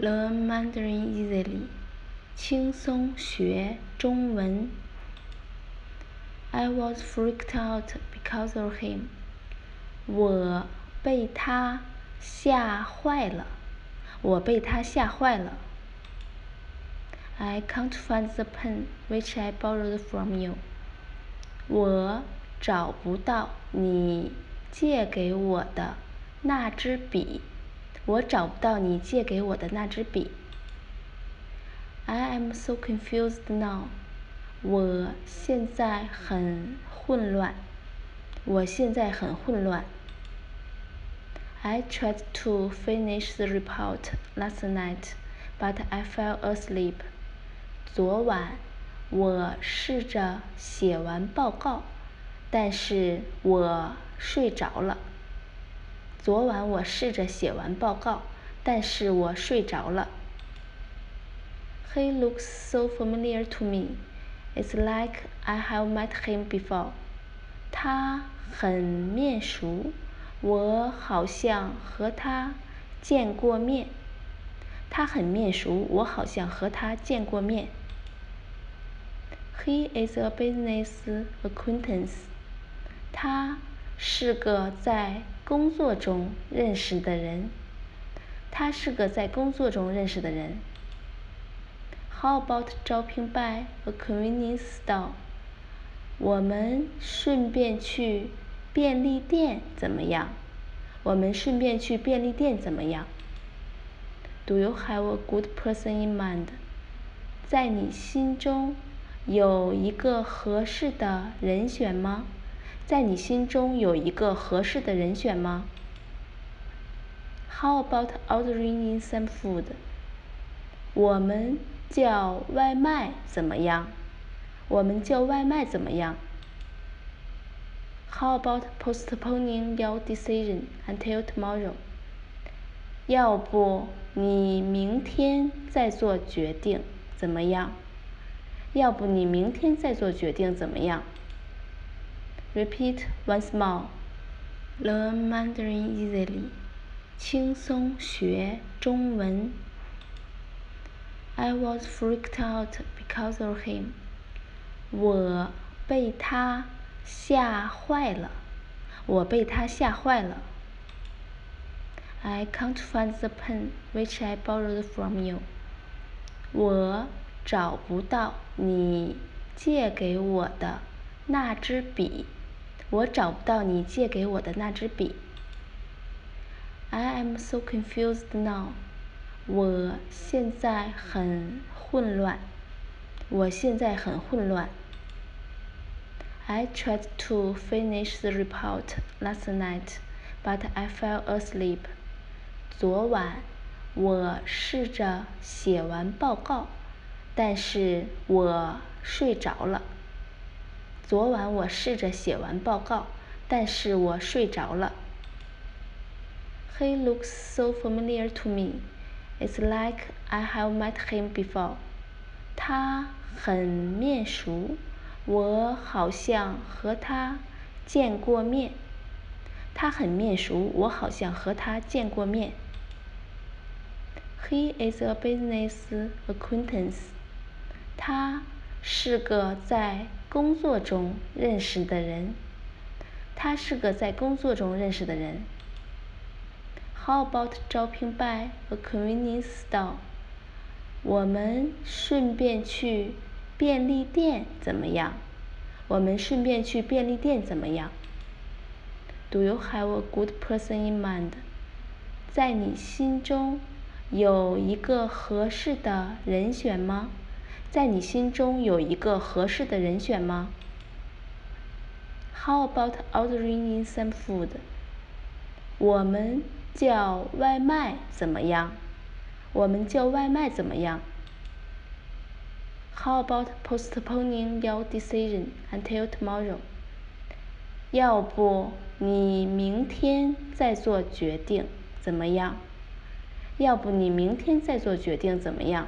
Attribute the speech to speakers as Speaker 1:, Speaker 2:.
Speaker 1: Learn Mandarin easily，轻松学中文。I was freaked out because of him，我被他吓坏了。我被他吓坏了。I can't find the pen which I borrowed from you，我找不到你借给我的那支笔。我找不到你借给我的那支笔。I am so confused now。我现在很混乱。我现在很混乱。I tried to finish the report last night, but I fell asleep。昨晚我试着写完报告，但是我睡着了。昨晚我试着写完报告，但是我睡着了。He looks so familiar to me. It's like I have met him before. 他很面熟，我好像和他见过面。他很面熟，我好像和他见过面。He is a business acquaintance. 他是个在工作中认识的人。他是个在工作中认识的人。How about dropping by a convenience store？我们顺便去便利店怎么样？我们顺便去便利店怎么样？Do you have a good person in mind？在你心中有一个合适的人选吗？在你心中有一个合适的人选吗？How about ordering some food？我们叫外卖怎么样？我们叫外卖怎么样？How about postponing your decision until tomorrow？要不你明天再做决定怎么样？要不你明天再做决定怎么样 ？Repeat once more. Learn Mandarin easily. 轻松学中文。I was freaked out because of him. 我被他吓坏了。我被他吓坏了。I can't find the pen which I borrowed from you. 我找不到你借给我的那支笔。 我找不到你借给我的那支笔。I am so confused now。我现在很混乱。我现在很混乱。I tried to finish the report last night, but I fell asleep。昨晚我试着写完报告，但是我睡着了。昨晚我试着写完报告，但是我睡着了。He looks so familiar to me. It's like I have met him before. 他很面熟，我好像和他见过面。他很面熟，我好像和他见过面。He is a business acquaintance. 他是个在工作中认识的人，他是个在工作中认识的人。How about dropping by a convenience store？我们顺便去便利店怎么样？我们顺便去便利店怎么样？Do you have a good person in mind？在你心中有一个合适的人选吗？在你心中有一个合适的人选吗？How about ordering some food？我们叫外卖怎么样？我们叫外卖怎么样？How about postponing your decision until tomorrow？要不你明天再做决定怎么样？要不你明天再做决定怎么样？